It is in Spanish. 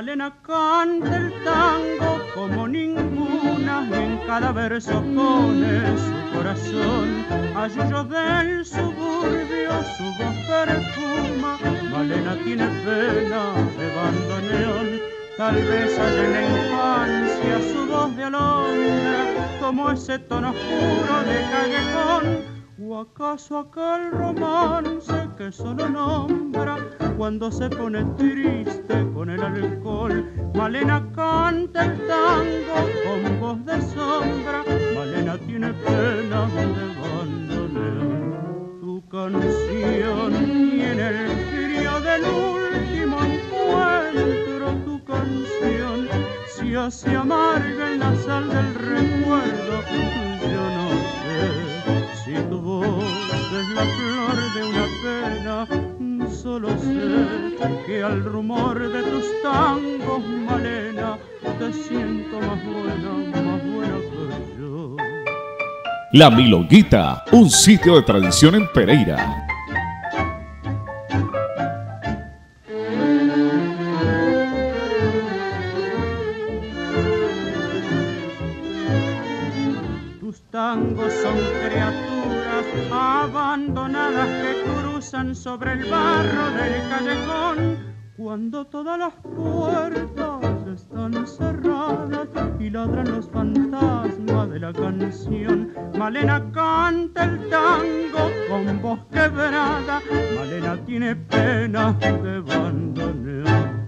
Malena canta el tango como ninguna, en cada verso pone su corazón. Ayuyo del suburbio, su voz perfuma, Malena tiene pena de bandoneón. Tal vez haya en la infancia su voz de alondra, como ese tono oscuro de callejón ¿O acaso aquel romance que solo nombra cuando se pone triste con el alcohol? Malena canta el tango con voz de sombra, Malena tiene pena de abandonar tu canción. Y en el frío del último encuentro tu canción si hace amarga en la sal del recuerdo. Yo no sé si tu voz es la solo sé que al rumor de tus tangos, Malena, te siento más buena, más buena que yo. La Milonguita, un sitio de tradición en Pereira. Tangos son criaturas abandonadas que cruzan sobre el barro del callejón. Cuando todas las puertas están cerradas y ladran los fantasmas de la canción. Malena canta el tango con voz quebrada, Malena tiene pena de abandonar